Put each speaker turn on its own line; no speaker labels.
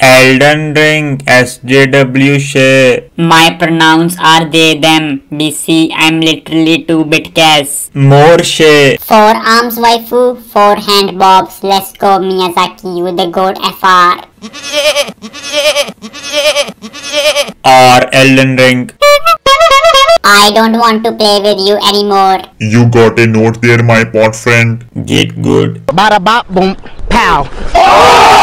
Elden Ring, SJW Shay.
My pronouns are they, them. BC I'm literally 2-bit cash.
More Shay.
Four arms waifu, four hand bobs. Let's go Miyazaki with the gold FR.
Or Elden Ring.
I don't want to play with you anymore.
You got a note there, my pot friend.
Get good.
Bada bop boom pow. Oh!